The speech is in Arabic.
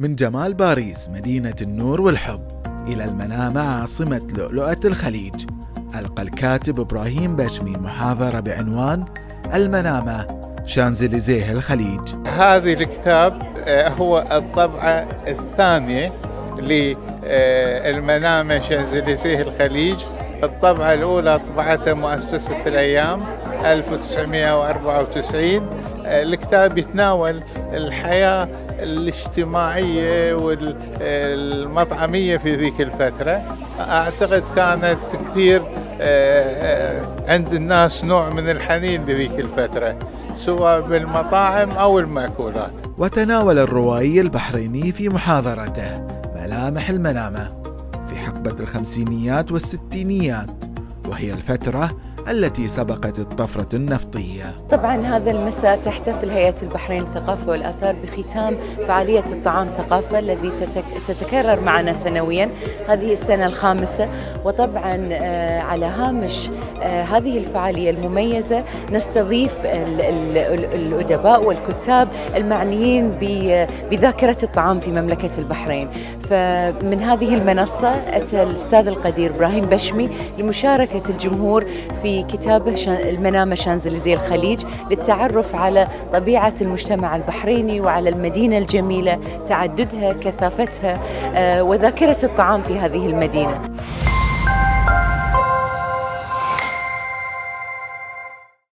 من جمال باريس مدينة النور والحب. إلى المنامة عاصمة لؤلؤة الخليج. ألقى الكاتب إبراهيم بشمي محاضرة بعنوان المنامة شانزليزيه الخليج. هذه الكتاب آه، هو الطبعة الثانية للمنامة شانزليزيه الخليج. الطبعة الأولى طبعتها مؤسسة الأيام. 1994 الكتاب يتناول الحياة الاجتماعية والمطعمية في ذيك الفترة. أعتقد كانت كثير آه، عند الناس نوع من الحنين لذيك الفترة سواء بالمطاعم أو المأكولات. وتناول الروائي البحريني في محاضرته ملامح المنامة في حقبة الخمسينيات والستينيات وهي الفترة التي سبقت الطفرة النفطية. طبعا هذا المساء تحتفل هيئة البحرين الثقافة والآثار بختام فعالية الطعام ثقافة الذي تتكرر معنا سنويا. هذه السنة الخامسة وطبعا آه، على هامش آه، هذه الفعالية المميزة نستضيف الأدباء والكتاب المعنيين بذاكرة الطعام في مملكة البحرين. فمن هذه المنصة أتى الأستاذ القدير إبراهيم بشمي لمشاركة الجمهور في كتابه المنامة شانزليزيه الخليج للتعرف على طبيعة المجتمع البحريني وعلى المدينة الجميلة تعددها كثافتها آه، وذاكرة الطعام في هذه المدينة.